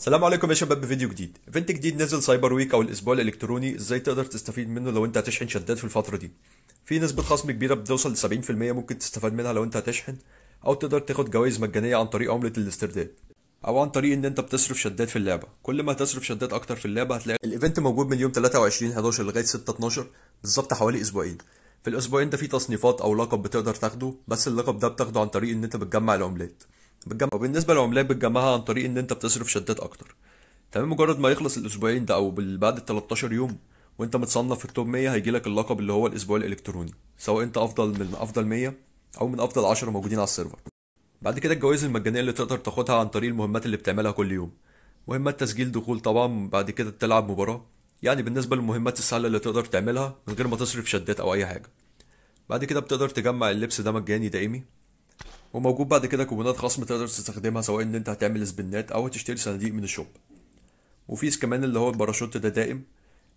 السلام عليكم يا شباب بفيديو جديد. event جديد نزل Cyber Week أو الأسبوع الإلكتروني. إزاي تقدر تستفيد منه لو أنت هتشحن شدات في الفترة دي؟ في نسبة خصم كبيرة بتوصل ل 70% ممكن تستفاد منها لو أنت هتشحن أو تقدر تاخد جوائز مجانية عن طريق عملة الاسترداد أو عن طريق إن أنت بتصرف شدات في اللعبة. كل ما تصرف شدات أكتر في اللعبة هتلاقي ال event موجود من يوم 23 11 لغاية 6 12 بالظبط حوالي أسبوعين. في الأسبوعين ده في تصنيفات أو لقب بتقدر تاخده بس اللقب ده بتاخده عن طريق إن أنت بتجمع العملات. بتجمع وبالنسبة للعملات بتجمعها عن طريق إن أنت بتصرف شدات أكتر. تمام؟ مجرد ما يخلص الأسبوعين ده أو بعد ال 13 يوم وأنت متصنف في ال top 100 هيجي لك اللقب اللي هو الأسبوع الإلكتروني. سواء أنت أفضل من أفضل 100 أو من أفضل 10 موجودين على السيرفر. بعد كده الجوائز المجانية اللي تقدر تاخدها عن طريق المهمات اللي بتعملها كل يوم. مهمات تسجيل دخول طبعا بعد كده تلعب مباراة. يعني بالنسبة للمهمات السهلة اللي تقدر تعملها من غير ما تصرف شدات أو أي حاجة. بعد كده بتقدر تجمع اللبس ده مجاني دائمي. وموجود بعد كده كوبونات خصم تقدر تستخدمها سواء إن أنت هتعمل سبنات أو هتشتري صناديق من ال shop. وفي كمان اللي هو الباراشوت ده دائم.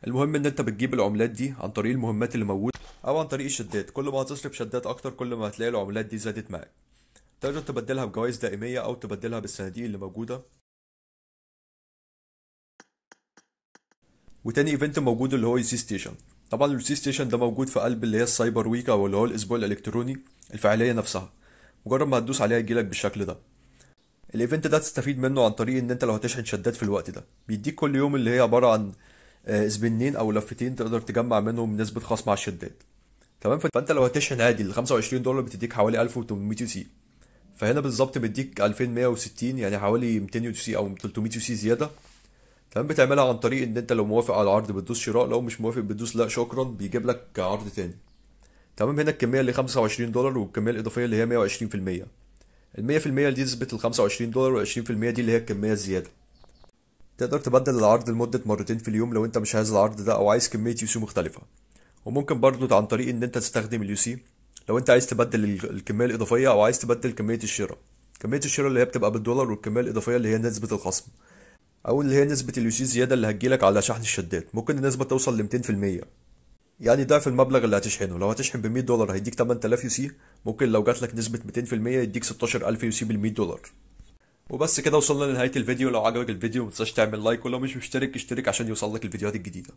المهم إن أنت بتجيب العملات دي عن طريق المهمات اللي موجودة أو عن طريق الشدات. كل ما هتصرف شدات أكتر كل ما هتلاقي العملات دي زادت معاك. تقدر تبدلها بجوائز دائمية أو تبدلها بالصناديق اللي موجودة. وتاني event موجود اللي هو UC station. طبعا ال UC station ده موجود في قلب اللي هي ال Cyber Week أو اللي هو الإسبوع الإلكتروني الفعاليه نفسها. مجرد ما هتدوس عليها يجيلك بالشكل ده. ال event ده تستفيد منه عن طريق إن أنت لو هتشحن شدات في الوقت ده. بيديك كل يوم اللي هي عبارة عن آه، سبنين أو لفتين تقدر تجمع منهم نسبة خصم على الشدات تمام؟ فأنت لو هتشحن عادي ال 25 دولار بتديك حوالي 1800 UC. فهنا بالظبط بيديك 2160 يعني حوالي 200 UC أو 300 UC زيادة. تمام؟ بتعملها عن طريق إن أنت لو موافق على العرض بتدوس شراء لو مش موافق بتدوس لا شكرا بيجيب لك عرض تاني. تمام هنا الكمية اللي 25 دولار والكمية الإضافية اللي هي 120% ال 100% دي نسبة ال 25 دولار وال 20% دي اللي هي الكمية الزيادة. تقدر تبدل العرض لمدة مرتين في اليوم لو انت مش عايز العرض ده أو عايز كمية UC مختلفة. وممكن برضو عن طريق إن انت تستخدم ال UC لو انت عايز تبدل ال- الكمية الإضافية أو عايز تبدل كمية الشراء. كمية الشراء اللي هي بتبقى بالدولار والكمية الإضافية اللي هي نسبة الخصم. أو اللي هي نسبة ال UC زيادة اللي هتجيلك على شحن الشدات ممكن النسبة توصل ل 200% يعني ضعف المبلغ اللي هتشحنه. لو هتشحن ب 100 دولار هيديك 8000 UC. ممكن لو جات لك نسبة 200% يديك 16000 UC بال 100 دولار. وبس كده وصلنا لنهاية الفيديو. لو عجبك الفيديو متنساش تعمل like ولو مش مشترك اشترك عشان يوصلك الفيديوهات الجديدة.